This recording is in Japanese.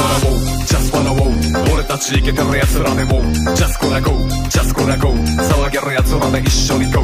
wanna wow just wanna wow 俺たちイケてる奴らでも just gonna go just gonna go 騒げる奴らで一緒に go